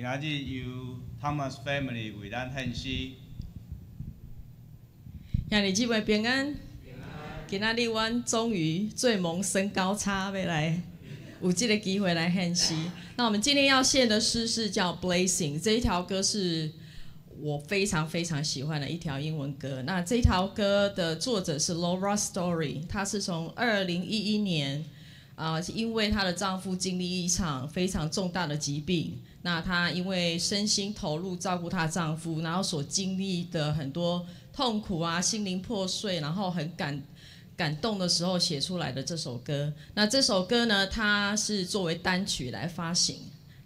今仔日由 Thomas family 为咱献诗。兄弟姊妹平安。今仔日阮终于最萌身高差要来，有这个机会来献诗。那我们今天要献的诗是叫《Blazing》，这一条歌是我非常非常喜欢的一条英文歌。那这条歌的作者是 Laura Story，她是从二零一一年啊，因为她的丈夫经历一场非常重大的疾病，那她因为身心投入照顾她丈夫，然后所经历的很多痛苦啊，心灵破碎，然后很感。感动的时候写出来的这首歌，那这首歌呢，它是作为单曲来发行，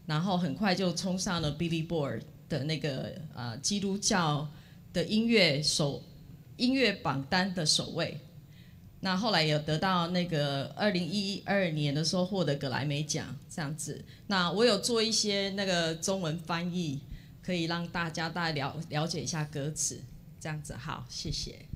然后很快就冲上了 Billboard 的那个呃基督教的音乐首音乐榜单的首位。那后来有得到那个二零一二年的时候获得格莱美奖这样子。那我有做一些那个中文翻译，可以让大家大概了了解一下歌词，这样子好，谢谢。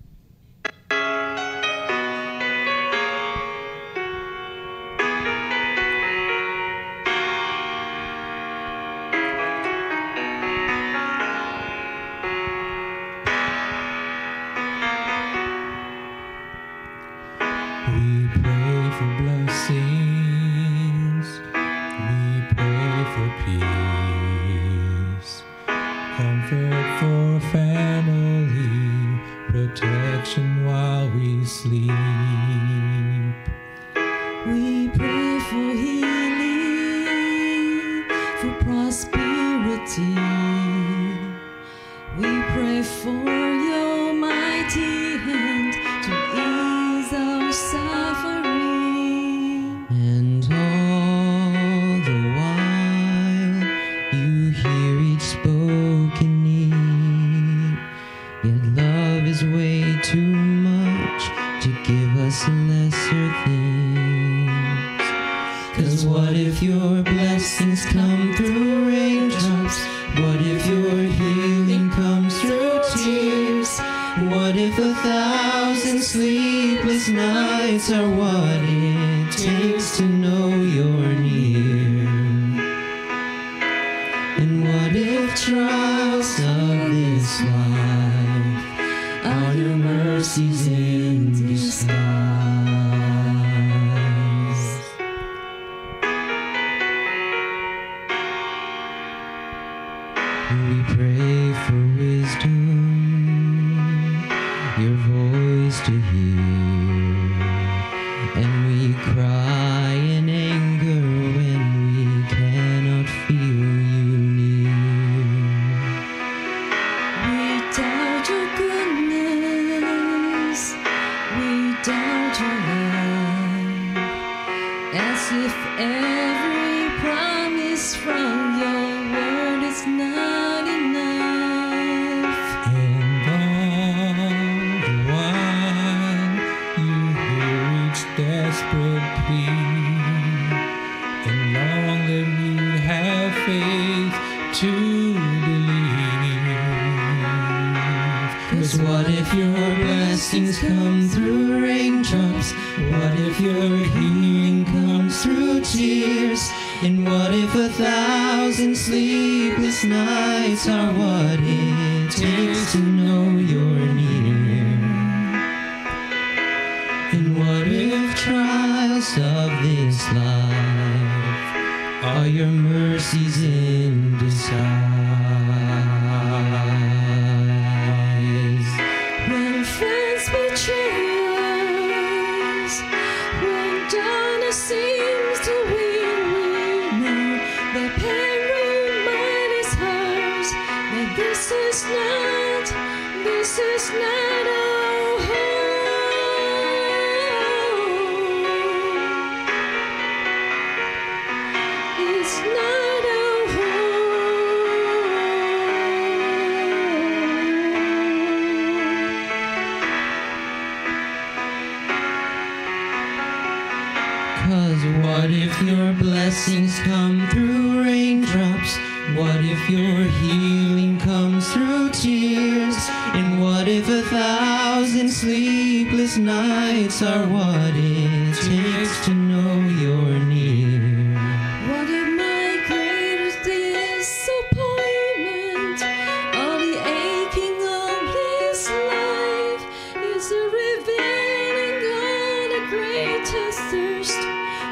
thirst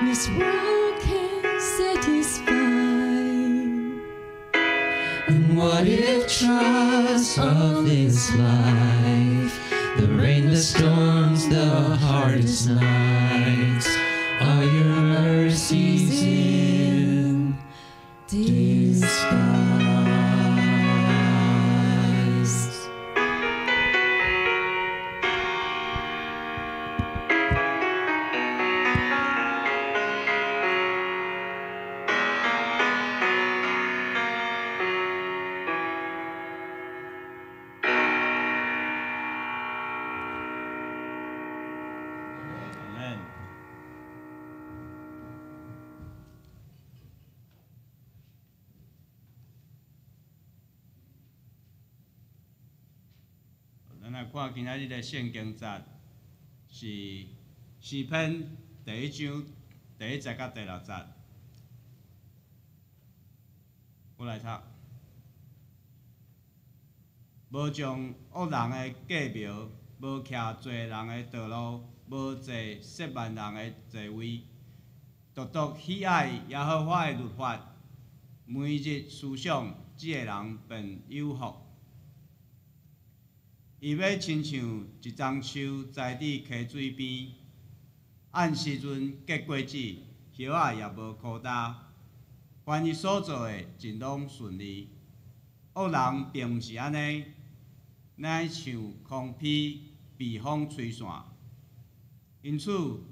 this world can satisfy. And what if trust of this life, the rain, the storms, the hardest nights, are your mercy? 看今仔日的圣经节是诗篇第一章第一节到第六节。我来读。无将恶人的计谋，无徛罪人的道路，无坐失万人的座位，独独喜爱耶和华的律法，每日思想，即个人便有福。伊要亲像一丛树栽伫溪水边，按时阵结果子，叶仔也无枯干。凡伊所做的，尽拢顺利。恶人并毋是安尼，乃像空气被风吹散。因此，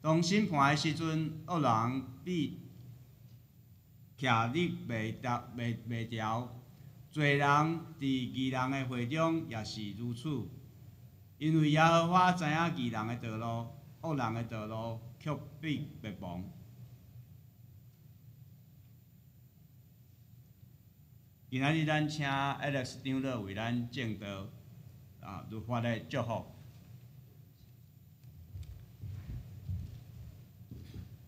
当审判的时阵，恶人必徛立袂得袂袂调。罪人伫义人的会中也是如此，因为耶和华知影义人的道路，恶人的道路却必灭亡。今仔日咱请 Alex 长老为咱正道啊律法的祝福。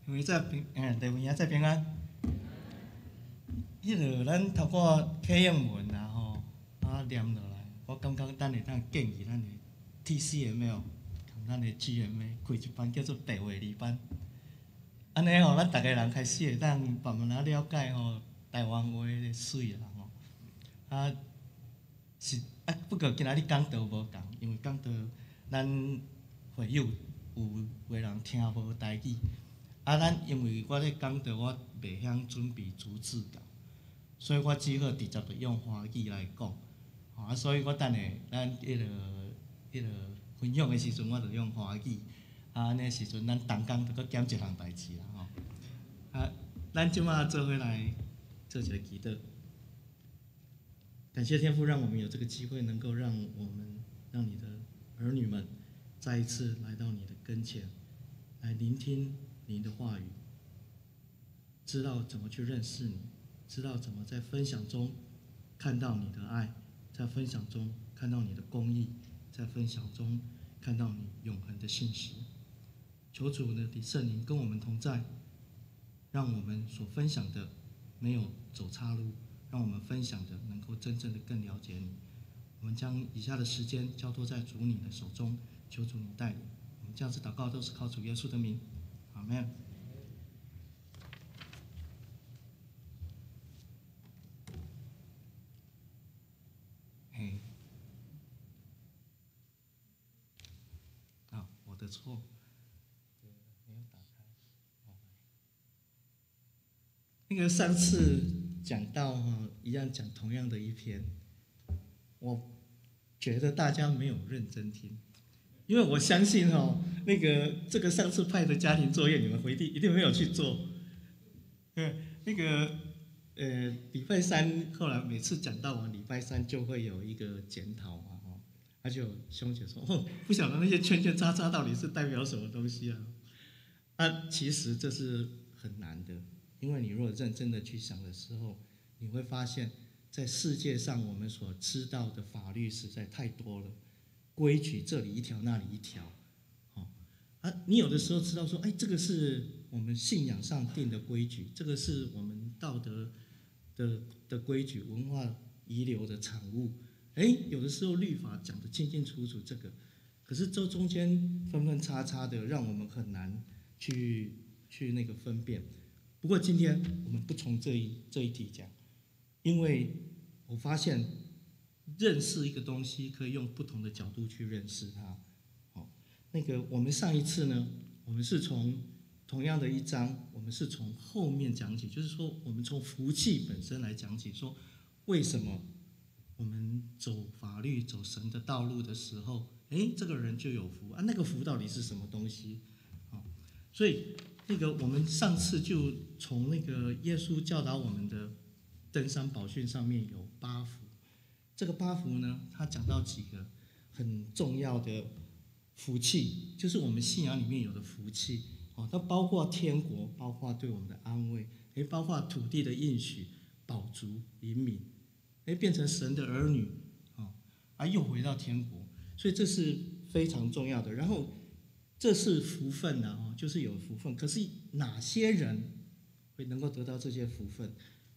因为在平，嗯，大位啊，在平安。迄个咱透过启应文啊吼，啊念落来，我感觉等会当建议咱的 TCML 同咱的 GMA 开一班叫做地位二班。安尼吼，咱逐个人开始会当慢慢仔了解吼台湾话的水啦吼。啊，是啊，不过今仔日讲道无共，因为讲道咱会有有个人听无台语。啊，咱因为我咧讲着我袂晓准备主旨，所以我只好直接用华语来讲。吼啊，所以我等下咱迄落迄落分享的时阵，我着用华语。啊，安尼时阵咱同工着搁减一项代志啦吼。啊，咱即马做伙来做一个祈祷。感谢天父，让我们有这个机会，能够让我们让你的儿女们再一次来到你的跟前，来聆听你的话语，知道怎么去认识你，知道怎么在分享中看到你的爱，在分享中看到你的公义，在分享中看到你永恒的信实。求主呢的圣灵跟我们同在，让我们所分享的没有走岔路，让我们分享的能够真正的更了解你。我们将以下的时间交托在主你的手中，求主你带领。我们这样子祷告都是靠主耶稣的名。阿门。嘿，啊，我的错，没有打开。那个上次讲到哈，一样讲同样的一篇，我觉得大家没有认真听。因为我相信哦，那个这个上次派的家庭作业，你们回去一定没有去做。嗯，那个呃，礼拜三后来每次讲到完，礼拜三就会有一个检讨，他就兄姐说，哦，不晓得那些圈圈叉叉到底是代表什么东西啊？啊，其实这是很难的，因为你如果认真的去想的时候，你会发现在世界上我们所知道的法律实在太多了。规矩这里一条那里一条，哦，啊，你有的时候知道说，哎，这个是我们信仰上定的规矩，这个是我们道德的的规矩，文化遗留的产物，哎，有的时候律法讲得清清楚楚，这个，可是这中间分分叉叉的，让我们很难去去那个分辨。不过今天我们不从这一这一题讲，因为我发现认识一个东西，可以用不同的角度去认识它。好，那个我们上一次呢，我们是从同样的一章，我们是从后面讲起，就是说我们从福气本身来讲起，说为什么我们走法律、走神的道路的时候，诶，这个人就有福啊。那个福到底是什么东西？好，所以那个我们上次就从那个耶稣教导我们的登山宝训上面有八福。这个八福呢，他讲到几个很重要的福气，就是我们信仰里面有的福气哦，它包括天国，包括对我们的安慰，诶，包括土地的应许、宝足、灵敏，诶，变成神的儿女，哦，啊，又回到天国，所以这是非常重要的。然后这是福分呐，哦，就是有福分。可是哪些人会能够得到这些福分？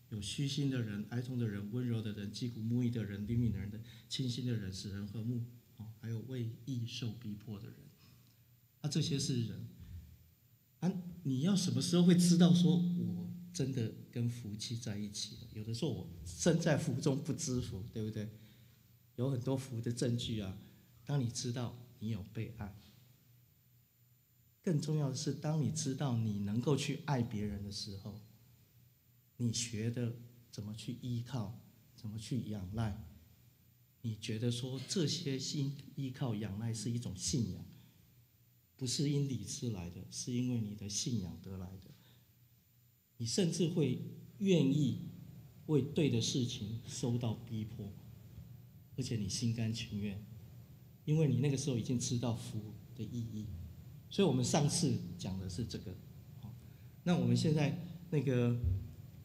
有虚心的人、哀痛的人、温柔的人、击鼓慕义的人、灵敏的人的、清心的人、使人和睦，哦，还有为义受逼迫的人，啊，这些是人。啊，你要什么时候会知道说我真的跟福气在一起了？有的时候我身在福中不知福，对不对？有很多福的证据啊。当你知道你有被爱，更重要的是，当你知道你能够去爱别人的时候。你学的怎么去依靠，怎么去仰赖？你觉得说这些信依靠仰赖是一种信仰，不是因理智来的，是因为你的信仰得来的。你甚至会愿意为对的事情受到逼迫，而且你心甘情愿，因为你那个时候已经知道福的意义。所以我们上次讲的是这个，好，那我们现在那个。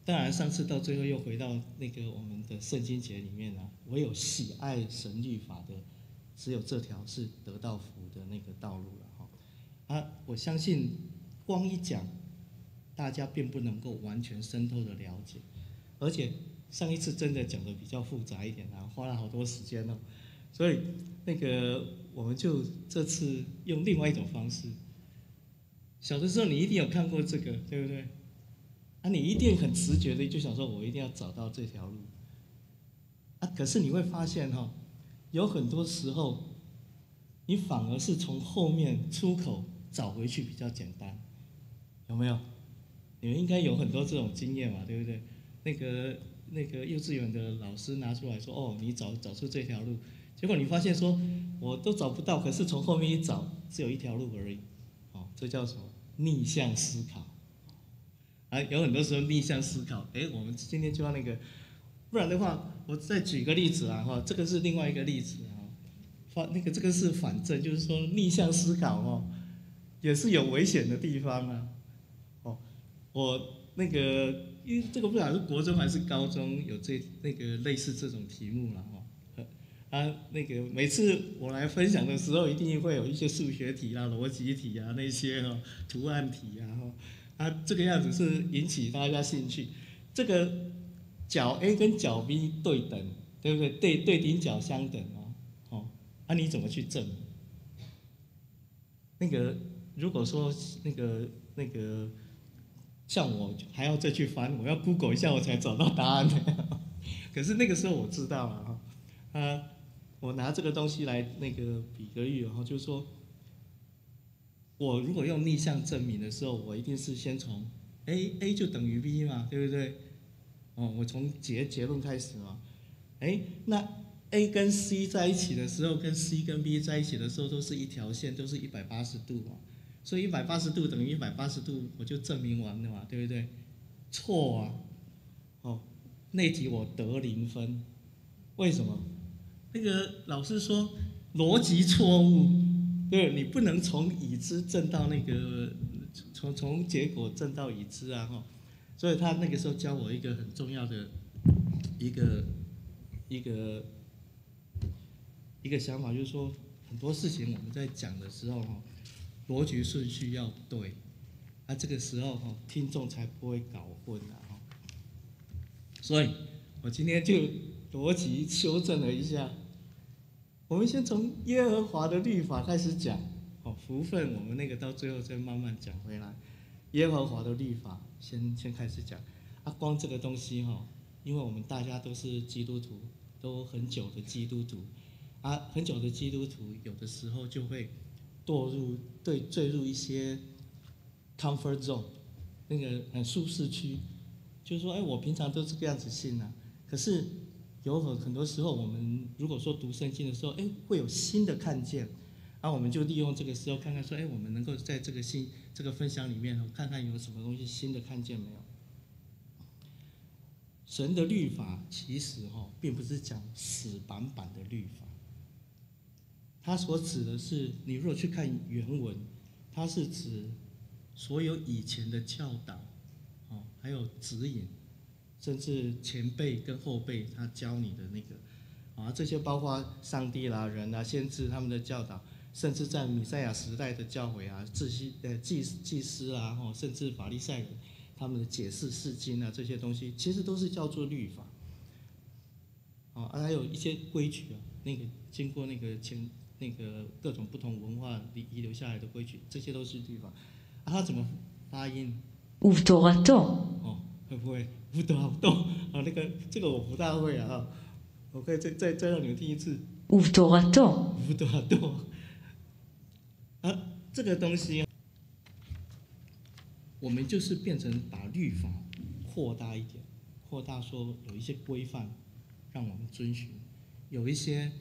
当然，上次到最后又回到那个我们的圣经节里面了。唯有喜爱神律法的，只有这条是得到福的那个道路了哈。啊，我相信光一讲，大家并不能够完全深透的了解。而且上一次真的讲的比较复杂一点啊，花了好多时间哦。所以那个我们就这次用另外一种方式。小的时候你一定有看过这个，对不对？啊，你一定很直觉的就想说，我一定要找到这条路。啊，可是你会发现哈，有很多时候，你反而是从后面出口找回去比较简单，有没有？你们应该有很多这种经验嘛，对不对？那个那个幼稚园的老师拿出来说，哦，你找找出这条路，结果你发现说，我都找不到，可是从后面一找，只有一条路而已。哦，这叫什么？逆向思考。啊，有很多时候逆向思考，哎，我们今天就要那个，不然的话，我再举个例子啊，哈，这个是另外一个例子啊，反那个这个是反正就是说逆向思考哦，也是有危险的地方啊，我那个因为这个不管是国中还是高中有这那个类似这种题目了哈，啊，那个每次我来分享的时候，一定会有一些数学题啦、逻辑题啊那些哈、图案题啊哈。啊，这个样子是引起大家兴趣。这个角 A 跟角 B 对等，对不对？对对顶角相等哦，哦，啊，你怎么去证？那个如果说那个那个像我还要再去翻，我要 Google 一下我才找到答案的。可是那个时候我知道了哈，啊，我拿这个东西来那个比个喻，然后就说。我如果用逆向证明的时候，我一定是先从 A A 就等于 B 嘛，对不对？哦，我从结结论开始嘛。哎，那 A 跟 C 在一起的时候，跟 C 跟 B 在一起的时候，都是一条线，都是一百八十度嘛。所以一百八十度等于一百八十度，我就证明完了嘛，对不对？错啊！哦，那题我得零分，为什么？那个老师说逻辑错误。对，你不能从已知证到那个，从从结果证到已知啊哈，所以他那个时候教我一个很重要的一个一个一个想法，就是说很多事情我们在讲的时候哈，逻辑顺序要对，啊这个时候哈听众才不会搞混啊哈，所以我今天就逻辑修正了一下。我们先从耶和华的律法开始讲，哦，福分我们那个到最后再慢慢讲回来。耶和华的律法先先开始讲，啊，光这个东西哈，因为我们大家都是基督徒，都很久的基督徒，啊，很久的基督徒有的时候就会堕入对坠入一些 comfort zone，那个很舒适区，就是说，哎，我平常都是这样子信啊，可是有很很多时候，我们如果说读圣经的时候，哎，会有新的看见，然后我们就利用这个时候看看说，哎，我们能够在这个新这个分享里面，看看有什么东西新的看见没有。神的律法其实哈，并不是讲死板板的律法，它所指的是，你如果去看原文，它是指所有以前的教导，哦，还有指引，甚至前辈跟后辈他教你的那个，啊，这些包括上帝啦、人啊、先知他们的教导，甚至在米赛亚时代的教诲啊、祭司呃祭祭司啊，哦，甚至法利赛人。他们的解释释经啊，这些东西其实都是叫做律法，啊，还有一些规矩啊，那个经过那个前那个各种不同文化遗遗留下来的规矩，这些都是律法。啊，它怎么发音？乌多阿多。哦，会不会乌多阿多？啊，那个这个我不大会啊，我可以再再再让你们听一次。乌多阿多。乌多阿多。啊，这个东西。我们就是变成把律法扩大一点，扩大说有一些规范让我们遵循，有一些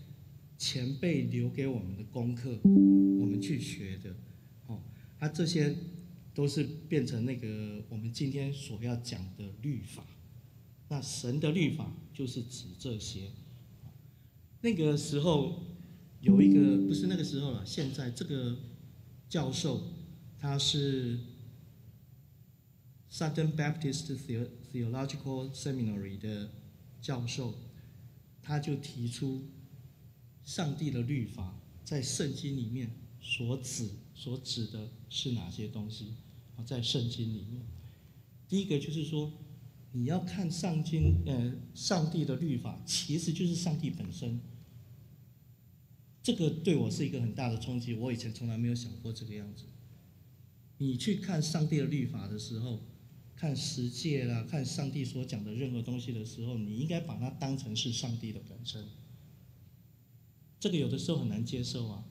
前辈留给我们的功课，我们去学的，哦，那这些都是变成那个我们今天所要讲的律法。那神的律法就是指这些。那个时候有一个不是那个时候了，现在这个教授他是。Southern Baptist Theological Seminary 的教授，他就提出，上帝的律法在圣经里面所指所指的是哪些东西？啊，在圣经里面，第一个就是说，你要看上经，呃，上帝的律法其实就是上帝本身。这个对我是一个很大的冲击，我以前从来没有想过这个样子。你去看上帝的律法的时候。看十诫啦，看上帝所讲的任何东西的时候，你应该把它当成是上帝的本身。这个有的时候很难接受啊，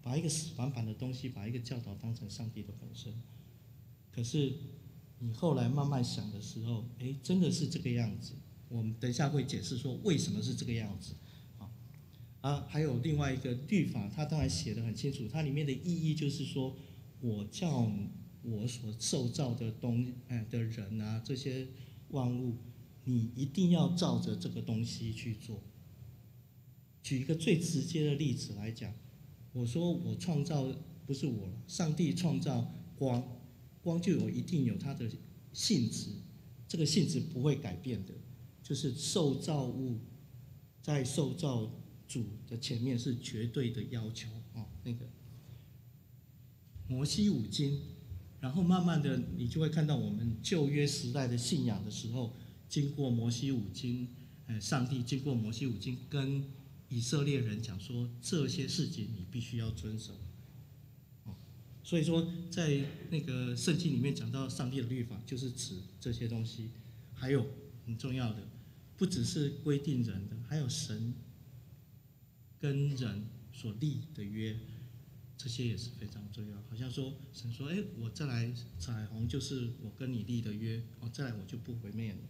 把一个死板板的东西，把一个教导当成上帝的本身。可是你后来慢慢想的时候，哎，真的是这个样子。我们等一下会解释说为什么是这个样子。啊，啊，还有另外一个律法，它当然写的很清楚，它里面的意义就是说，我叫。我所受造的东哎的人啊，这些万物，你一定要照着这个东西去做。举一个最直接的例子来讲，我说我创造不是我，上帝创造光，光就有一定有它的性质，这个性质不会改变的，就是受造物在受造主的前面是绝对的要求哦。那个摩西五经。然后慢慢的，你就会看到我们旧约时代的信仰的时候，经过摩西五经，呃，上帝经过摩西五经跟以色列人讲说，这些事情你必须要遵守。哦，所以说在那个圣经里面讲到上帝的律法，就是指这些东西。还有很重要的，不只是规定人的，还有神跟人所立的约。这些也是非常重要。好像说神说：“哎，我再来彩虹，就是我跟你立的约。哦，再来我就不毁灭你。”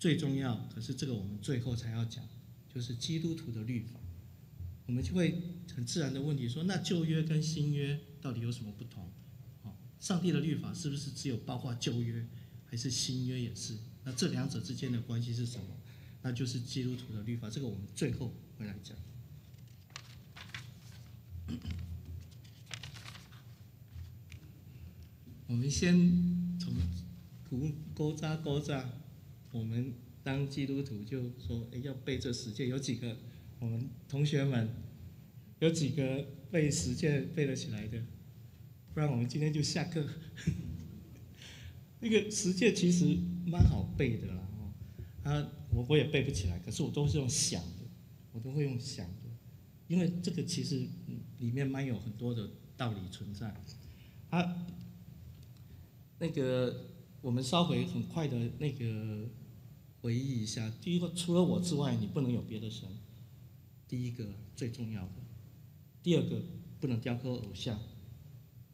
最重要，可是这个我们最后才要讲，就是基督徒的律法。我们就会很自然的问题说：那旧约跟新约到底有什么不同？哦，上帝的律法是不是只有包括旧约，还是新约也是？那这两者之间的关系是什么？那就是基督徒的律法。这个我们最后会来讲。我们先从古勾扎勾扎，我们当基督徒就说，哎，要背这十诫，有几个？我们同学们有几个背十诫背得起来的？不然我们今天就下课。那个十诫其实蛮好背的啦，哦，啊，我我也背不起来，可是我都是用想的，我都会用想的，因为这个其实里面蛮有很多的道理存在，啊。那个，我们稍微很快的那个回忆一下，第一个，除了我之外，你不能有别的神，第一个最重要的。第二个，不能雕刻偶像，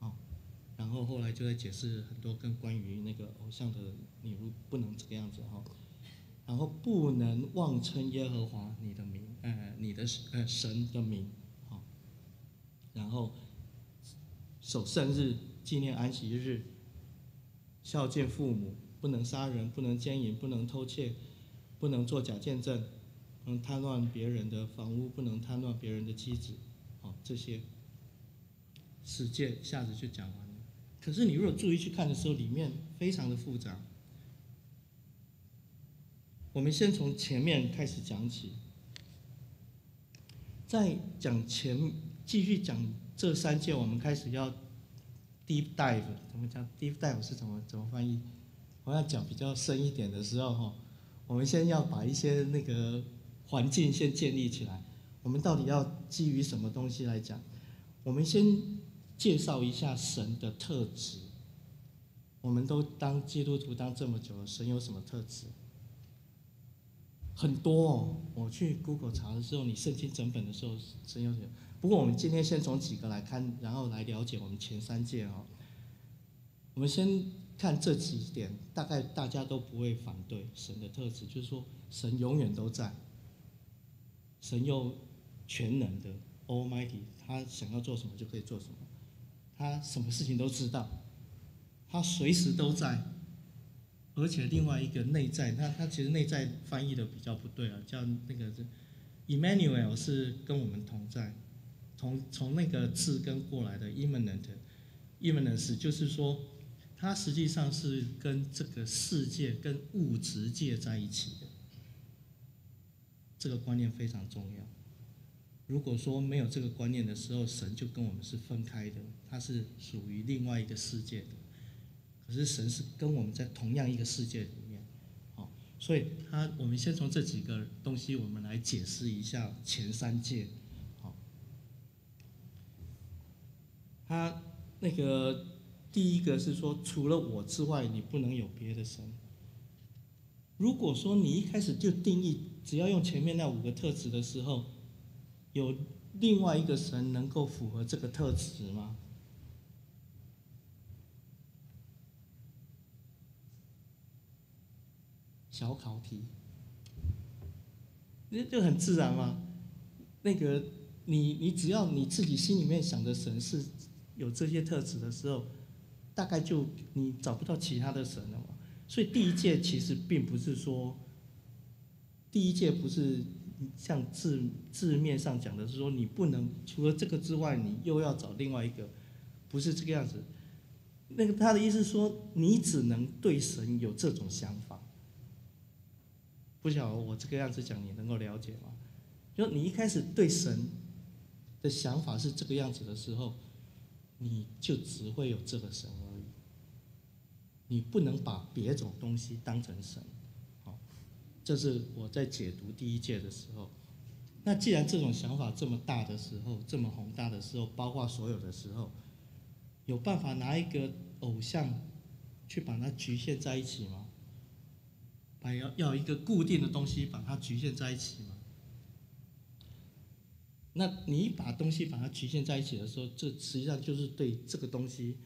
哦，然后后来就在解释很多跟关于那个偶像的，你如不能这个样子哈、然后不能妄称耶和华你的名，呃，你的呃神的名，好、然后守圣日，纪念安息日，孝敬父母，不能杀人，不能奸淫，不能偷窃，不能作假见证，不能贪乱别人的房屋，不能贪乱别人的妻子，好、这些十诫一下子就讲完了。可是你如果注意去看的时候，里面非常的复杂。我们先从前面开始讲起，在讲前继续讲这三届，我们开始要 deep dive，怎么讲 deep dive 是怎么怎么翻译？我要讲比较深一点的时候哈，我们先要把一些那个环境先建立起来。我们到底要基于什么东西来讲？我们先介绍一下神的特质。我们都当基督徒当这么久了，神有什么特质？很多哦，我去 Google 查的时候，你圣经整本的时候，神有什么？不过我们今天先从几个来看，然后来了解我们前三届哦。我们先看这几点，大概大家都不会反对神的特质，就是说神永远都在，神又全能的 Almighty，他想要做什么就可以做什么，他什么事情都知道，他随时都在。而且另外一个内在，他他其实内在翻译的比较不对啊，叫那个是 Emmanuel 是跟我们同在，从从那个字根过来的 immanent，immanence 就是说，它实际上是跟这个世界跟物质界在一起的，这个观念非常重要。如果说没有这个观念的时候，神就跟我们是分开的，它是属于另外一个世界的。可是神是跟我们在同样一个世界里面，好，所以他我们先从这几个东西，我们来解释一下前三界，好，他那个第一个是说，除了我之外，你不能有别的神。如果说你一开始就定义，只要用前面那五个特质的时候，有另外一个神能够符合这个特质吗？小考题，那就很自然嘛。那个你你只要你自己心里面想的神是有这些特质的时候，大概就你找不到其他的神了嘛。所以第一届其实并不是说，第一届不是像字字面上讲的是说你不能除了这个之外，你又要找另外一个，不是这个样子。那个他的意思说，你只能对神有这种想法。不晓得我这个样子讲你能够了解吗？就你一开始对神的想法是这个样子的时候，你就只会有这个神。你不能把别种东西当成神。好，这是我在解读第一届的时候。那既然这种想法这么大的时候，这么宏大的时候，包括所有的时候，有办法拿一个偶像去把它局限在一起吗？把要要一个固定的东西把它局限在一起吗？那你把东西把它局限在一起的时候，这实际上就是对这个东西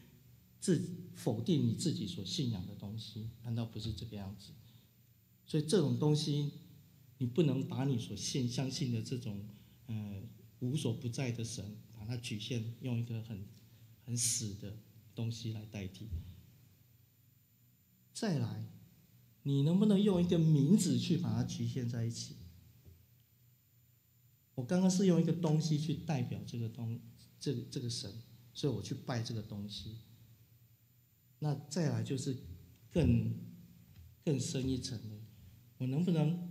自否定你自己所信仰的东西，难道不是这个样子？所以这种东西，你不能把你所信相信的这种呃无所不在的神，把它局限用一个很很死的东西来代替。再来。你能不能用一个名字去把它局限在一起？我刚刚是用一个东西去代表这个东，这个这个神，所以我去拜这个东西。那再来就是更更深一层的，我能不能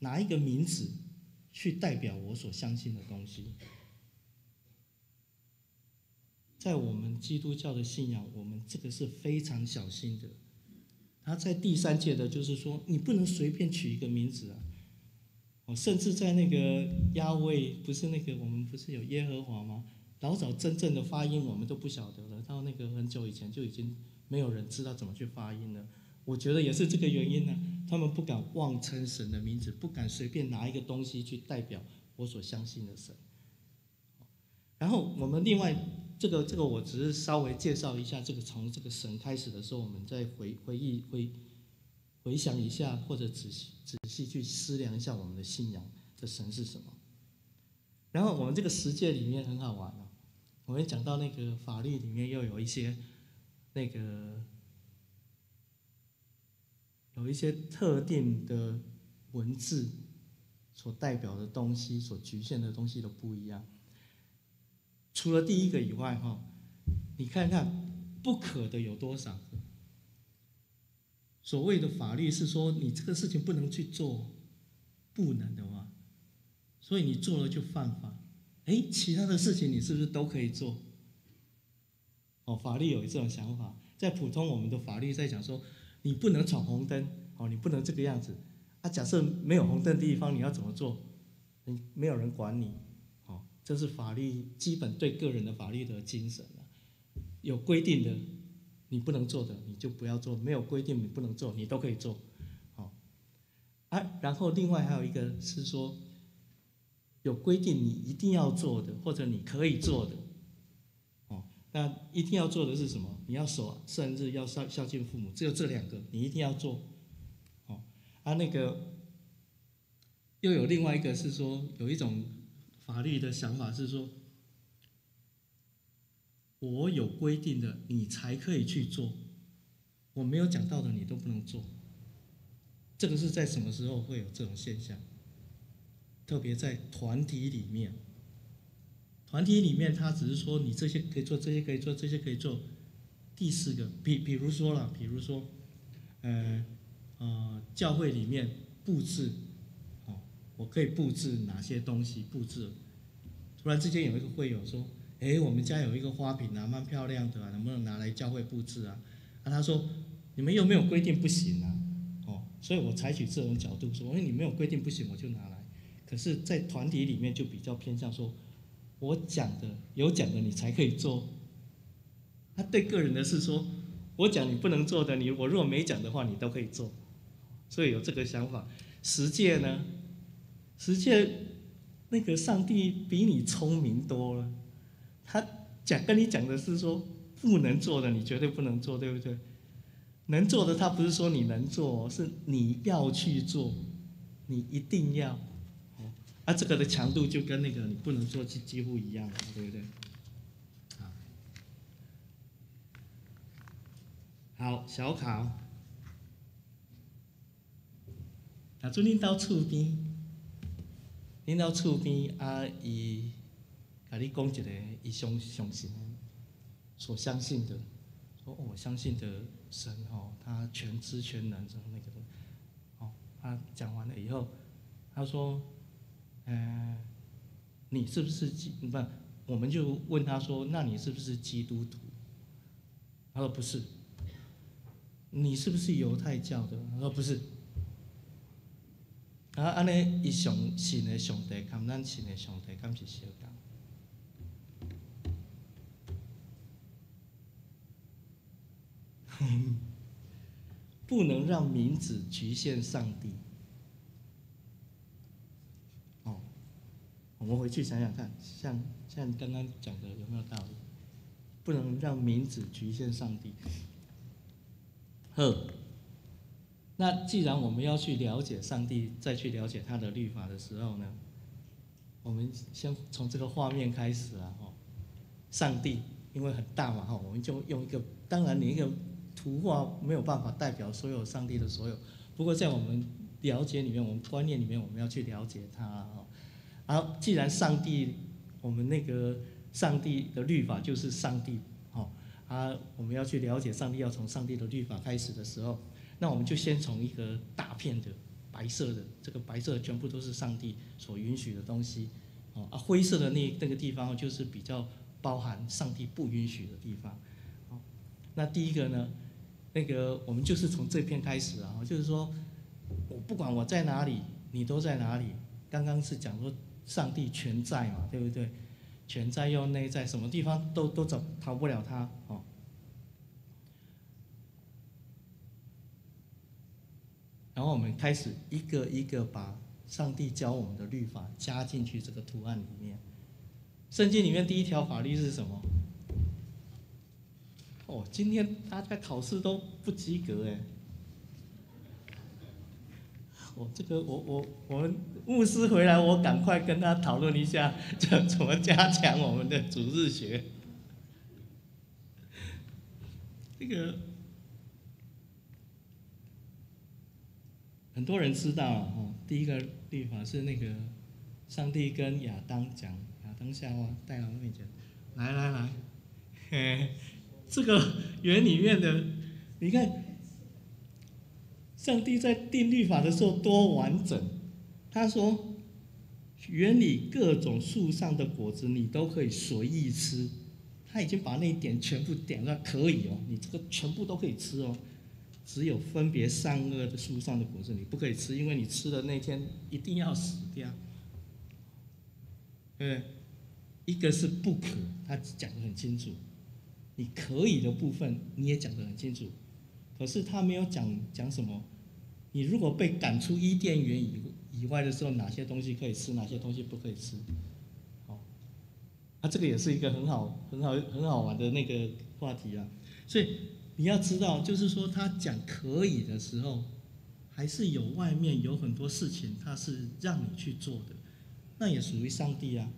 拿一个名字去代表我所相信的东西？在我们基督教的信仰，我们这个是非常小心的。他在第三届的，就是说你不能随便取一个名字啊，哦，甚至在那个亚位，不是那个我们不是有耶和华吗？老早真正的发音我们都不晓得了，到那个很久以前就已经没有人知道怎么去发音呢。我觉得也是这个原因呢、他们不敢妄称神的名字，不敢随便拿一个东西去代表我所相信的神。然后我们另外这个这个，我只是稍微介绍一下这个从这个神开始的时候，我们再回回忆回回想一下，或者仔细仔细去思量一下我们的信仰的神是什么。然后我们这个十诫里面很好玩哦，我们讲到那个法律里面又有一些那个有一些特定的文字所代表的东西，所局限的东西都不一样。除了第一个以外，哈，你看看不可的有多少？所谓的法律是说你这个事情不能去做，不能的话，所以你做了就犯法。哎，其他的事情你是不是都可以做？哦，法律有这种想法，在普通我们的法律在讲说，你不能闯红灯，哦，你不能这个样子。啊，假设没有红灯的地方，你要怎么做？你没有人管你，哦，这是法律基本对个人的法律的精神啊。有规定的，你不能做的，你就不要做；没有规定你不能做，你都可以做，好、啊，然后另外还有一个是说，有规定你一定要做的，或者你可以做的，那一定要做的是什么？你要守圣日，要孝孝敬父母，只有这两个，你一定要做，哦，啊，那个又有另外一个是说，有一种法律的想法是说，我有规定的，你才可以去做；我没有讲到的，你都不能做。这个是在什么时候会有这种现象？特别在团体里面，团体里面，他只是说你这些可以做，这些可以做，这些可以做。第四个，比比如说了，比如说，呃呃，教会里面布置，哦，我可以布置哪些东西？布置。突然之间有一个会友说：“诶，我们家有一个花瓶啊，蛮漂亮的啊，能不能拿来教会布置啊？”啊，他说：“你们又没有规定不行啊，哦，所以我采取这种角度说，因为你没有规定不行，我就拿来。可是，在团体里面就比较偏向说，我讲的有讲的你才可以做。他对个人的是说，我讲你不能做的，你我如果没讲的话，你都可以做。所以有这个想法。十诫呢，十诫那个上帝比你聪明多了，他讲跟你讲的是说不能做的，你绝对不能做，对不对？能做的，他不是说你能做，是你要去做，你一定要。啊，这个的强度就跟那个你不能做几几乎一样，对不对？好，好，小考。啊，做恁兜厝边，恁兜厝边啊，伊甲你讲一个伊相相信的所相信的，说、哦、我相信的神哦，他全知全能什么那个的，哦，他讲完了以后，他说，呃，你是不是基不？我们就问他说，那你是不是基督徒？他说不是。你是不是犹太教的？他说不是。啊，安尼伊上信的上帝，跟咱信的上帝，敢是相共？不能让名字局限上帝。哦，我们回去想想看，像像刚刚讲的有没有道理？不能让名字局限上帝。呵。那既然我们要去了解上帝，再去了解他的律法的时候呢，我们先从这个画面开始啊，哦，上帝因为很大嘛，哈，我们就用一个，当然你一个图画没有办法代表所有上帝的所有，不过在我们了解里面，我们观念里面，我们要去了解他，哈，啊，既然上帝，我们那个上帝的律法就是上帝，哦，啊，我们要去了解上帝，要从上帝的律法开始的时候。那我们就先从一个大片的白色的，这个白色全部都是上帝所允许的东西，哦啊，灰色的那那个地方就是比较包含上帝不允许的地方，哦，那第一个呢，那个我们就是从这片开始啊，就是说我不管我在哪里，你都在哪里。刚刚是讲说上帝全在嘛，对不对？全在又内在，什么地方都都找逃不了他，哦。然后我们开始一个一个把上帝教我们的律法加进去这个图案里面。圣经里面第一条法律是什么？哦，今天大家考试都不及格哎。我这个我我我们牧师回来，我赶快跟他讨论一下，怎怎么加强我们的主日学。这个很多人知道啊，哦，第一个律法是那个上帝跟亚当讲，亚当夏娃带到面前，来来来，嘿，这个园里面的，你看。上帝在定律法的时候多完整，他说：“园里各种树上的果子你都可以随意吃。”他已经把那一点全部点了，可以哦，你这个全部都可以吃哦。只有分别善恶的树上的果子你不可以吃，因为你吃的那天一定要死掉。对，一个是不可，他讲的很清楚。你可以的部分你也讲的很清楚，可是他没有讲讲什么。你如果被赶出伊甸园以以外的时候，哪些东西可以吃，哪些东西不可以吃？好，啊，这个也是一个很好、很好、很好玩的那个话题啊。所以你要知道，就是说他讲可以的时候，还是有外面有很多事情，他是让你去做的，那也属于上帝啊，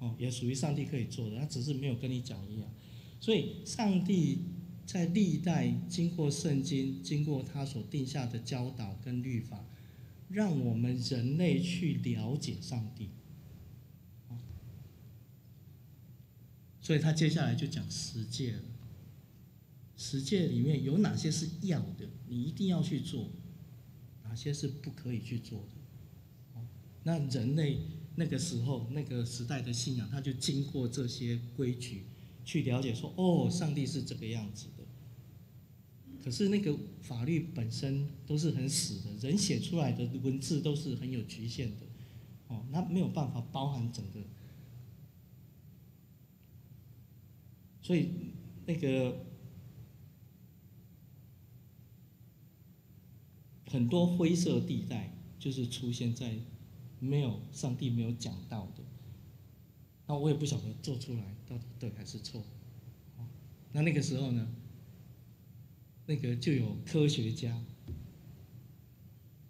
哦，也属于上帝可以做的，他只是没有跟你讲一样。所以上帝。在历代经过圣经，经过他所定下的教导跟律法，让我们人类去了解上帝。所以他接下来就讲十诫了。十诫里面有哪些是要的，你一定要去做；哪些是不可以去做的。那人类那个时候那个时代的信仰，他就经过这些规矩去了解，说哦，上帝是这个样子。可是那个法律本身都是很死的，人写出来的文字都是很有局限的，哦，那没有办法包含整个，所以那个很多灰色地带就是出现在没有上帝没有讲到的，那我也不晓得做出来到底对还是错，那那个时候呢？那个就有科学家，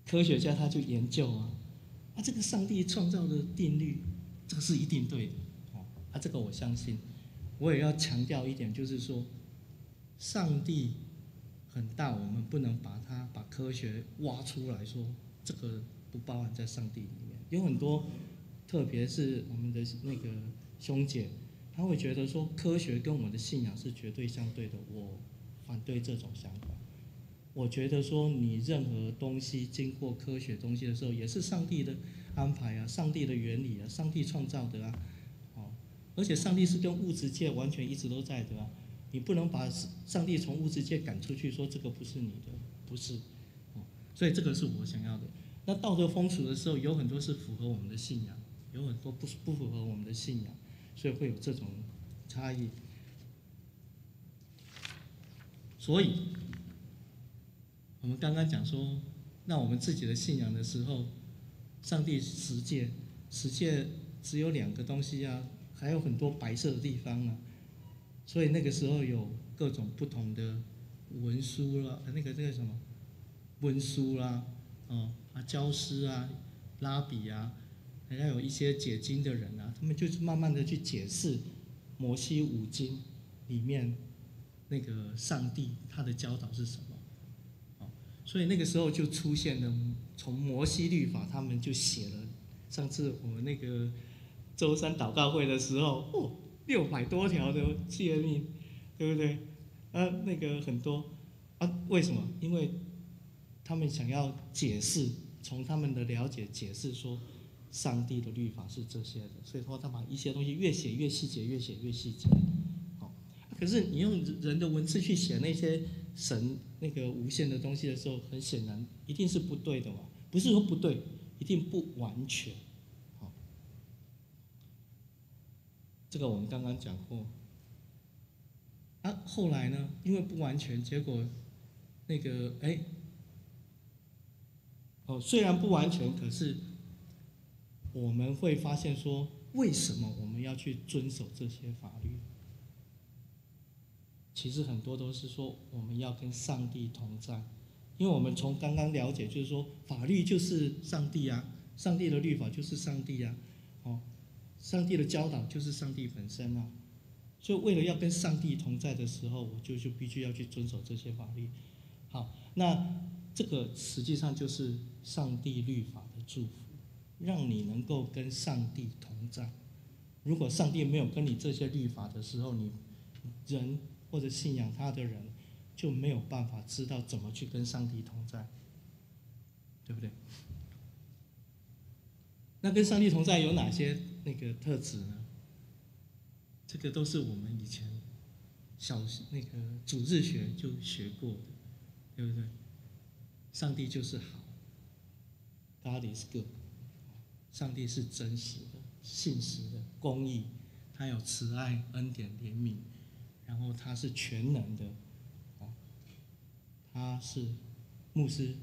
科学家他就研究啊，啊，这个上帝创造的定律，这个是一定对的，哦，啊，这个我相信，我也要强调一点，就是说，上帝很大，我们不能把它把科学挖出来说，这个不包含在上帝里面。有很多，特别是我们的那个兄姐，他会觉得说，科学跟我的信仰是绝对相对的，我。反对这种想法，我觉得说你任何东西经过科学东西的时候，也是上帝的安排啊，上帝的原理啊，上帝创造的啊，哦，而且上帝是跟物质界完全一直都在的啊，你不能把上帝从物质界赶出去，说这个不是你的，不是，哦，所以这个是我想要的。那道德风俗的时候，有很多是符合我们的信仰，有很多不不符合我们的信仰，所以会有这种差异。所以，我们刚刚讲说，那我们自己的信仰的时候，上帝十诫，十诫只有两个东西啊，还有很多白色的地方啊，所以那个时候有各种不同的文书啦，那个那个什么文书啦，哦啊教师啊，拉比啊，还要有一些解经的人啊，他们就是慢慢的去解释摩西五经里面。那个上帝他的教导是什么？哦，所以那个时候就出现了，从摩西律法，他们就写了。上次我们那个周三祷告会的时候，哦，六百多条的诫命，对不对？啊，那个很多啊，为什么？因为他们想要解释，从他们的了解解释说，上帝的律法是这些的，所以说他把一些东西越写越细节，越写越细节。可是你用人的文字去写那些神那个无限的东西的时候，很显然一定是不对的嘛。不是说不对，一定不完全。好，这个我们刚刚讲过。啊，后来呢？因为不完全，结果那个哎，哦，虽然不完全，可是我们会发现说，为什么我们要去遵守这些法律？其实很多都是说我们要跟上帝同在，因为我们从刚刚了解，就是说法律就是上帝啊，上帝的律法就是上帝啊，哦，上帝的教导就是上帝本身啊，所以为了要跟上帝同在的时候，我就就必须要去遵守这些法律。好，那这个实际上就是上帝律法的祝福，让你能够跟上帝同在。如果上帝没有跟你这些律法的时候，你人或者信仰他的人就没有办法知道怎么去跟上帝同在，对不对？那跟上帝同在有哪些那个特质呢？这个都是我们以前小那个主日学就学过的，对不对？上帝就是好，God is good，上帝是真实的、信实的、公义，他有慈爱、恩典、怜悯。然后他是全能的，哦，他是牧师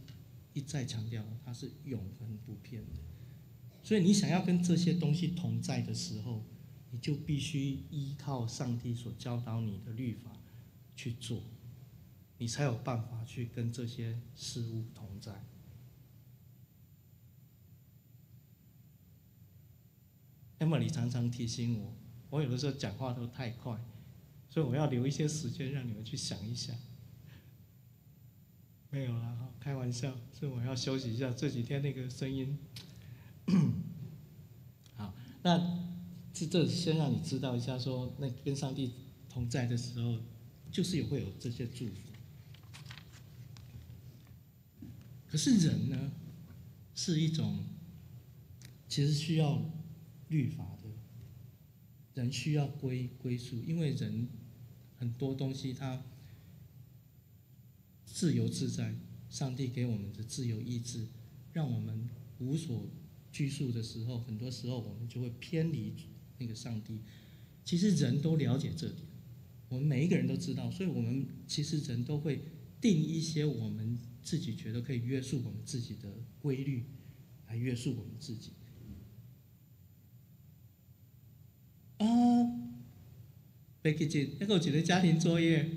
一再强调，他是永恒不变的。所以你想要跟这些东西同在的时候，你就必须依靠上帝所教导你的律法去做，你才有办法去跟这些事物同在。Emily 常常提醒我，我有的时候讲话都太快。所以我要留一些时间让你们去想一想。没有啦，开玩笑。所以我要休息一下，这几天那个声音。好，那这这先让你知道一下，说那跟上帝同在的时候，就是也会有这些祝福。可是人呢，是一种其实需要律法的，人需要归归宿，因为人。很多东西它自由自在，上帝给我们的自由意志，让我们无所拘束的时候，很多时候我们就会偏离那个上帝。其实人都了解这点，我们每一个人都知道，所以我们其实人都会定一些我们自己觉得可以约束我们自己的规律，来约束我们自己。别记住，那个几个家庭作业，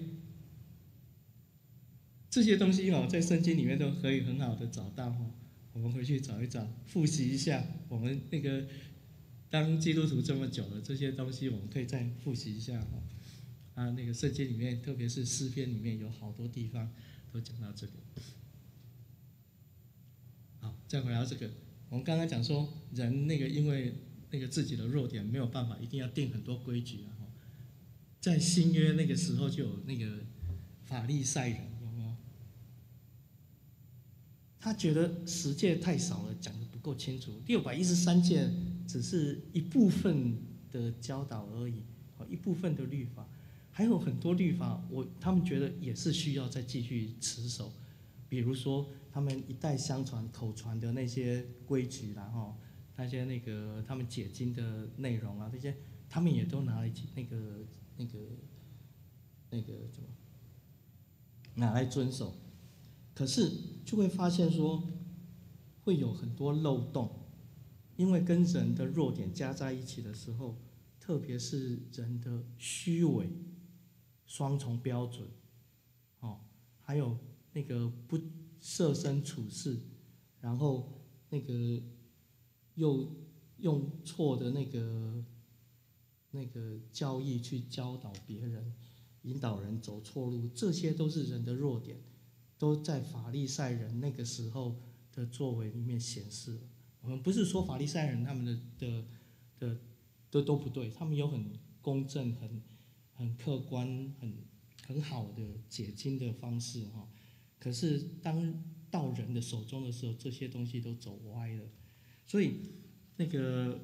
这些东西哦，在圣经里面都可以很好的找到哦。我们回去找一找，复习一下。我们那个当基督徒这么久了，这些东西我们可以再复习一下哦。啊，那个圣经里面，特别是诗篇里面有好多地方都讲到这个。好，再回到这个，我们刚刚讲说，人那个因为那个自己的弱点没有办法，一定要定很多规矩啊。在新约那个时候就有那个法利赛人，有没有？他觉得十诫太少了，讲的不够清楚。六百一十三诫只是一部分的教导而已，一部分的律法，还有很多律法，我他们觉得也是需要再继续持守。比如说，他们一代相传、口传的那些规矩然后那些那个他们解经的内容啊，这些他们也都拿来那个。那个那个怎么拿来遵守？可是就会发现说，会有很多漏洞，因为跟人的弱点加在一起的时候，特别是人的虚伪、双重标准，哦，还有那个不设身处世，然后那个又用错的那个。那个教义去教导别人，引导人走错路，这些都是人的弱点，都在法利赛人那个时候的作为里面显示。我们不是说法利赛人他们的的的都都不对，他们有很公正、很很客观、很很好的解经的方式哈。可是当到人的手中的时候，这些东西都走歪了，所以那个。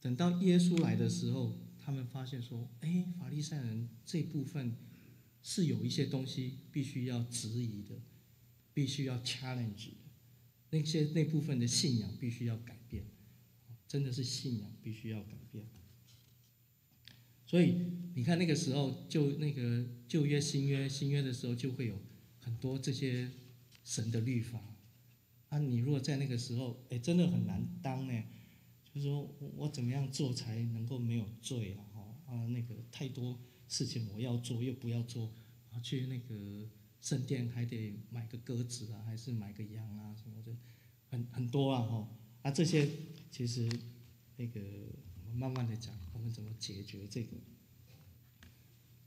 等到耶稣来的时候，他们发现说：“哎，法利赛人这部分是有一些东西必须要质疑的，必须要 challenge 的，那些那部分的信仰必须要改变，真的是信仰必须要改变。”所以你看那个时候，就那个旧约、新约、新约的时候，就会有很多这些神的律法。啊，你如果在那个时候，哎，真的很难当呢。就是说我怎么样做才能够没有罪啊？哦啊，那个太多事情我要做又不要做，啊，去那个圣殿还得买个鸽子啊，还是买个羊啊什么的，很很多啊哈啊这些其实那个我们慢慢的讲，我们怎么解决这个？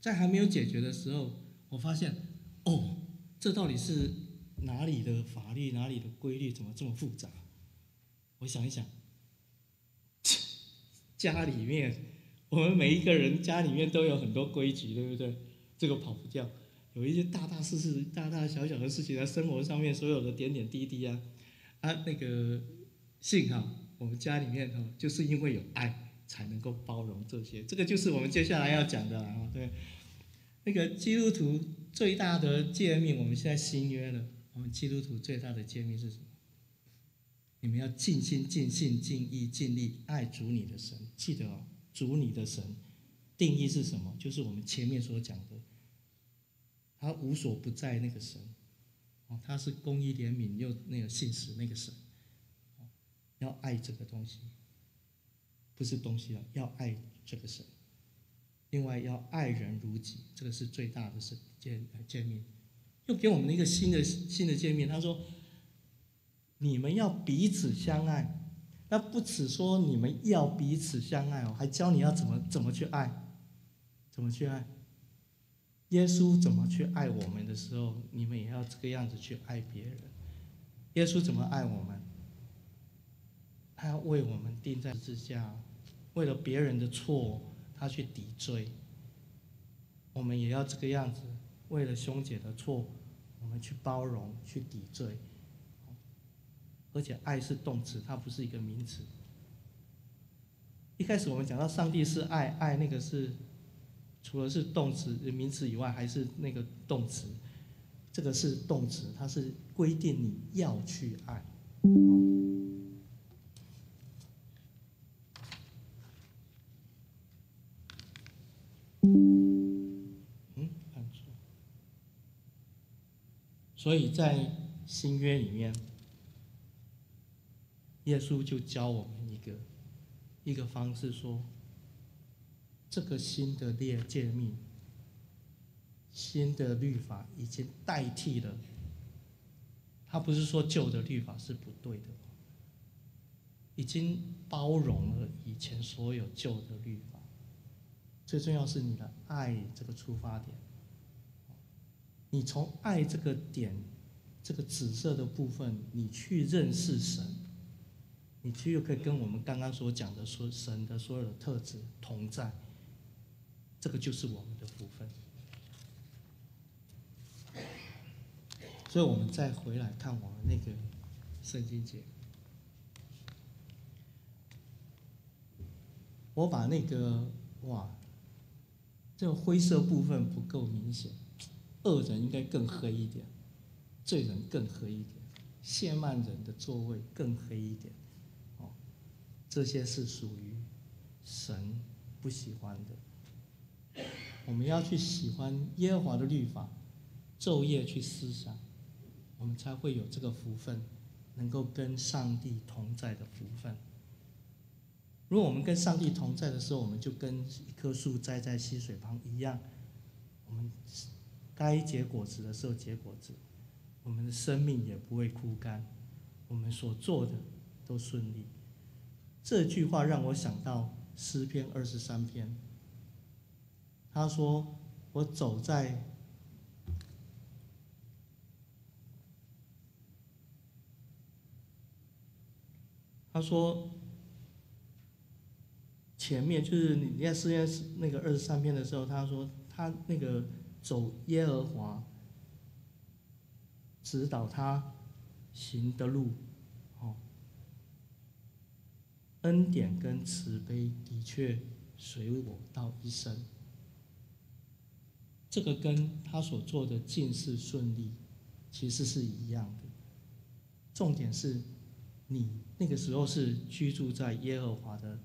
在还没有解决的时候，我发现哦，这到底是哪里的法律，哪里的规律，怎么这么复杂？我想一想。家里面，我们每一个人家里面都有很多规矩，对不对？这个跑不掉，有一些大大事事、大大小小的事情，在生活上面所有的点点滴滴啊，啊，那个幸好我们家里面哦，就是因为有爱，才能够包容这些。这个就是我们接下来要讲的啊，对。那个基督徒最大的诫命，我们现在新约了。我们基督徒最大的诫命是什么？你们要尽心、尽性、尽意、尽力爱主你的神。记得哦，主你的神定义是什么？就是我们前面所讲的，他无所不在那个神，哦，他是公义怜悯又那个信实那个神，要爱这个东西，不是东西了，要爱这个神。另外要爱人如己，这个是最大的是见见面，又给我们一个新的新的见面。他说。你们要彼此相爱，那不只说你们要彼此相爱哦，还教你要怎么怎么去爱，怎么去爱。耶稣怎么去爱我们的时候，你们也要这个样子去爱别人。耶稣怎么爱我们？他要为我们钉在十字架，为了别人的错，他去抵罪。我们也要这个样子，为了兄姐的错，我们去包容，去抵罪。而且爱是动词，它不是一个名词。一开始我们讲到上帝是爱，爱那个是除了是动词名词以外，还是那个动词。这个是动词，它是规定你要去爱。嗯，看错。所以在新约里面。耶稣就教我们一个一个方式，说这个新的列诫命、新的律法已经代替了。他不是说旧的律法是不对的，已经包容了以前所有旧的律法。最重要是你的爱这个出发点，你从爱这个点、这个紫色的部分，你去认识神。你其实又可以跟我们刚刚所讲的说神的所有的特质同在，这个就是我们的福分。所以我们再回来看我们那个圣经节，我把那个哇，这个灰色部分不够明显，恶人应该更黑一点，罪人更黑一点，谢曼人的座位更黑一点。这些是属于神不喜欢的。我们要去喜欢耶和华的律法，昼夜去思想，我们才会有这个福分，能够跟上帝同在的福分。如果我们跟上帝同在的时候，我们就跟一棵树栽在溪水旁一样，我们该结果子的时候结果子，我们的生命也不会枯干，我们所做的都顺利。这句话让我想到诗篇二十三篇。他说：“我走在……”他说：“前面就是你在诗篇那个二十三篇的时候，他说他那个走耶和华指导他行的路。”恩典跟慈悲的确随我到一生，这个跟他所做的尽是顺利，其实是一样的。重点是，你那个时候是居住在耶和华的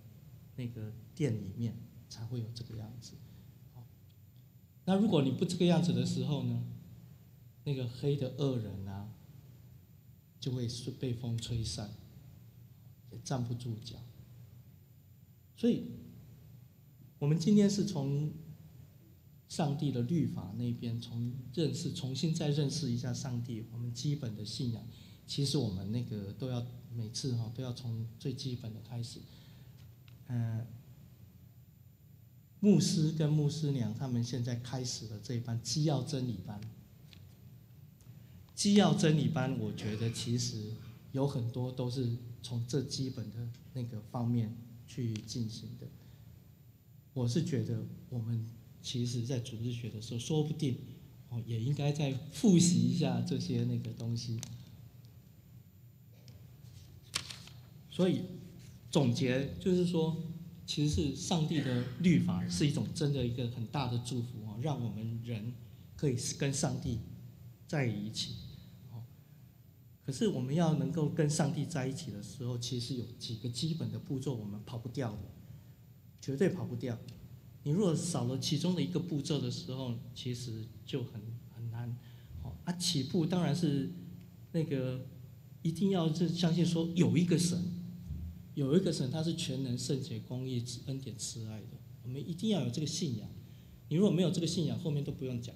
那个殿里面，才会有这个样子。那如果你不这个样子的时候呢？那个黑的恶人啊，就会是被风吹散，也站不住脚。所以，我们今天是从上帝的律法那边，从认识重新再认识一下上帝，我们基本的信仰。其实我们那个都要每次哈都要从最基本的开始。嗯、牧师跟牧师娘他们现在开始了这一班基要真理班。基要真理班，我觉得其实有很多都是从这基本的那个方面去进行的。我是觉得我们其实在组织学的时候，说不定哦也应该再复习一下这些那个东西。所以总结就是说，其实是上帝的律法是一种真的一个很大的祝福哦，让我们人可以跟上帝在一起。可是我们要能够跟上帝在一起的时候，其实有几个基本的步骤我们跑不掉的，绝对跑不掉。你如果少了其中的一个步骤的时候，其实就很很难。哦，啊，起步当然是那个一定要是相信说有一个神，有一个神，他是全能、圣洁、公义、慈恩典、慈爱的。我们一定要有这个信仰。你如果没有这个信仰，后面都不用讲。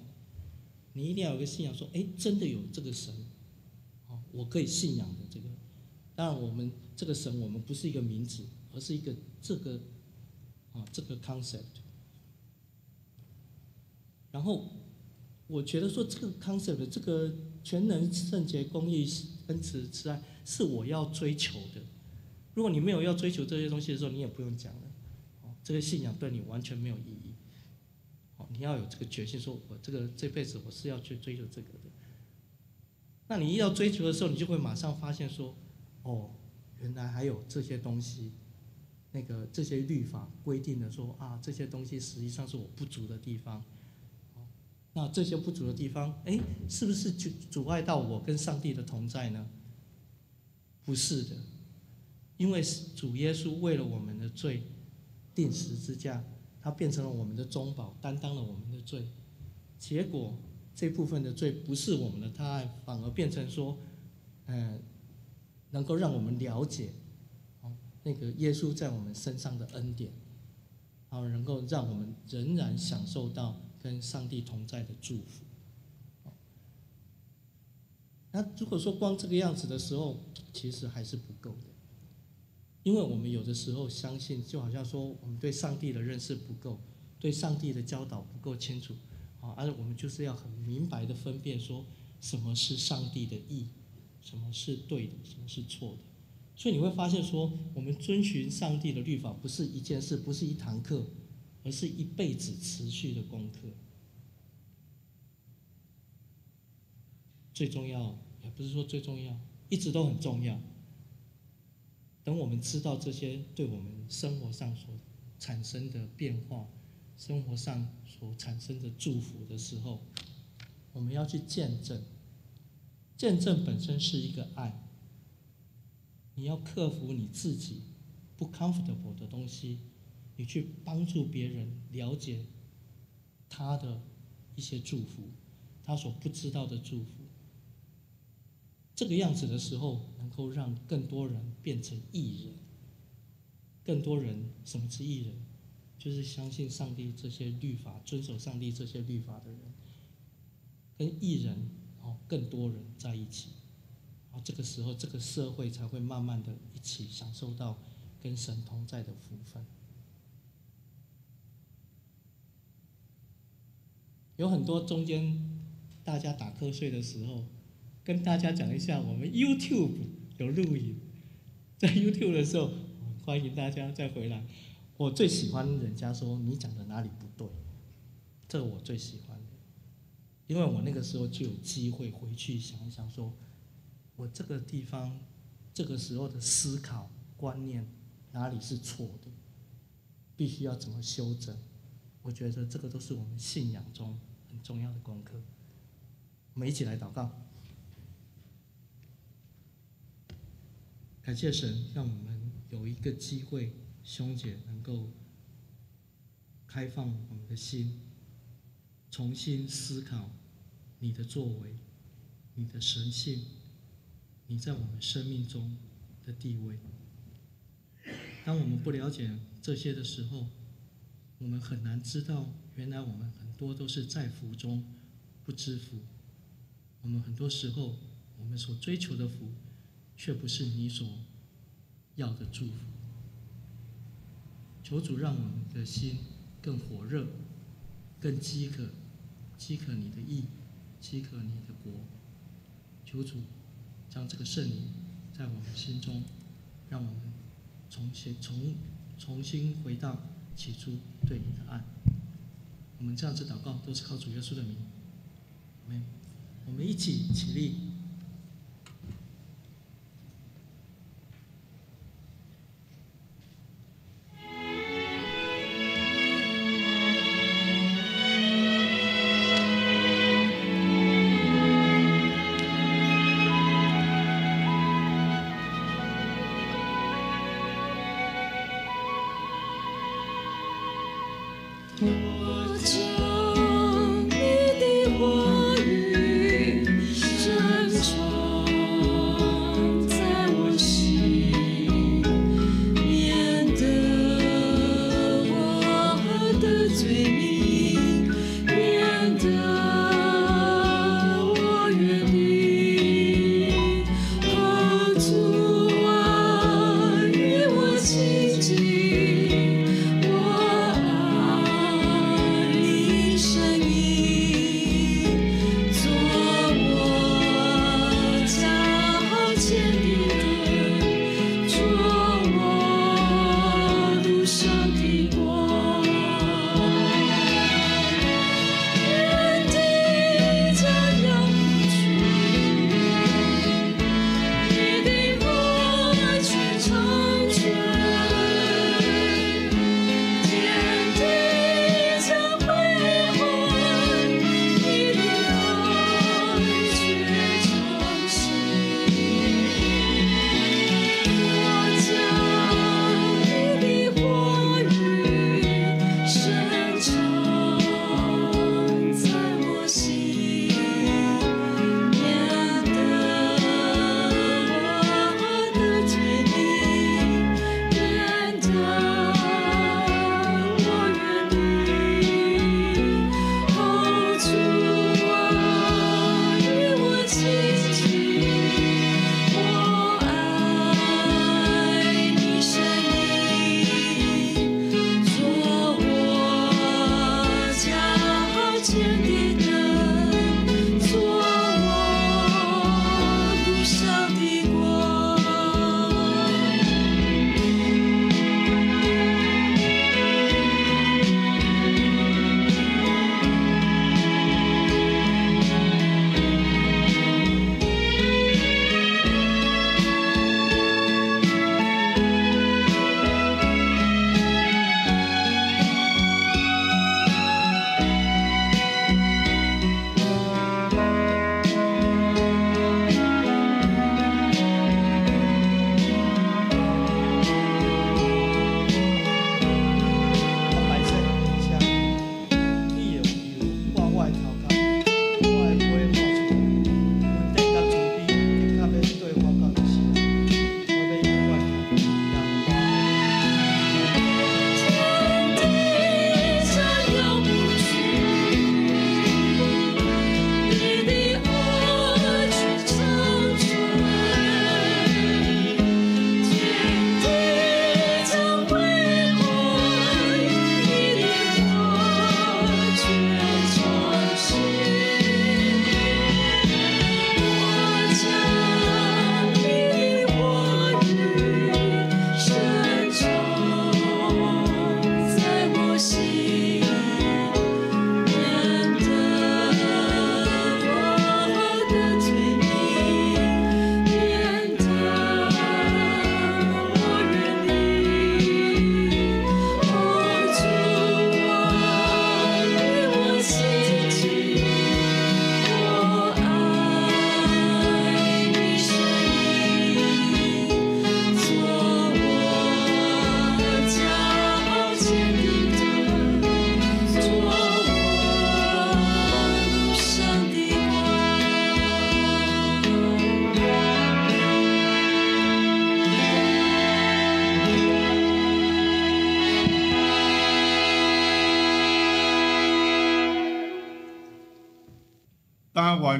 你一定要有个信仰，说，哎，真的有这个神，我可以信仰的这个。当然，我们这个神，我们不是一个名字，而是一个这个，啊，这个 concept。然后，我觉得说这个 concept，这个全能、圣洁、公义、恩慈、慈爱，是我要追求的。如果你没有要追求这些东西的时候，你也不用讲了。哦，这个信仰对你完全没有意义。哦，你要有这个决心，说我这个这辈子我是要去追求这个。那你一要追求的时候，你就会马上发现说，哦，原来还有这些东西，那个这些律法规定的说啊，这些东西实际上是我不足的地方。那这些不足的地方，哎，是不是就阻碍到我跟上帝的同在呢？不是的。因为主耶稣为了我们的罪定十字架，他变成了我们的中保，担当了我们的罪。结果这部分的罪不是我们的他，反而变成说，嗯、能够让我们了解，哦，那个耶稣在我们身上的恩典，然后能够让我们仍然享受到跟上帝同在的祝福。那如果说光这个样子的时候，其实还是不够的。因为我们有的时候相信，就好像说我们对上帝的认识不够，对上帝的教导不够清楚，啊，而我们就是要很明白的分辨说什么是上帝的意，什么是对的，什么是错的。所以你会发现说，我们遵循上帝的律法不是一件事，不是一堂课，而是一辈子持续的功课。最重要，也不是说最重要，一直都很重要。等我们知道这些对我们生活上所产生的变化，生活上所产生的祝福的时候，我们要去见证。见证本身是一个爱，你要克服你自己不 comfortable 的东西，你去帮助别人了解他的一些祝福，他所不知道的祝福。这个样子的时候，能够让更多人变成艺人。更多人什么是艺人？就是相信上帝这些律法，遵守上帝这些律法的人，跟艺人哦更多人在一起，啊这个时候这个社会才会慢慢的一起享受到跟神同在的福分。有很多中间大家打瞌睡的时候，跟大家讲一下，我们 YouTube 有录影，在 YouTube 的时候，欢迎大家再回来。我最喜欢人家说你讲的哪里不对，这个我最喜欢的，因为我那个时候就有机会回去想一想说，我这个地方这个时候的思考观念哪里是错的，必须要怎么修正。我觉得这个都是我们信仰中很重要的功课。我们一起来祷告，感谢神，让我们有一个机会，兄姐能够开放我们的心，重新思考你的作为、你的神性，你在我们生命中的地位。当我们不了解这些的时候，我们很难知道，原来我们很多都是在福中不知福。我们很多时候，我们所追求的福，却不是你所要的祝福。求主让我们的心更火热，更饥渴，饥渴你的意，饥渴你的国。求主将这个圣灵在我们心中，让我们重新重重新回到起初对你的爱。我们这样子祷告，都是靠主耶稣的名。我们。我们一起起立。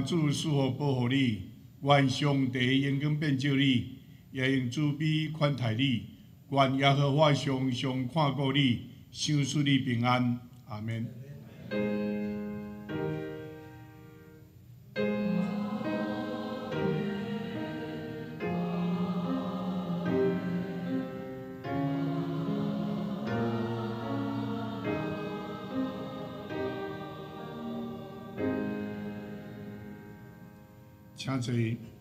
主赐福保护你，愿上帝永远变照你，也用慈悲款待你，愿耶和华常常看顾你，赏赐你平安。阿门。请坐。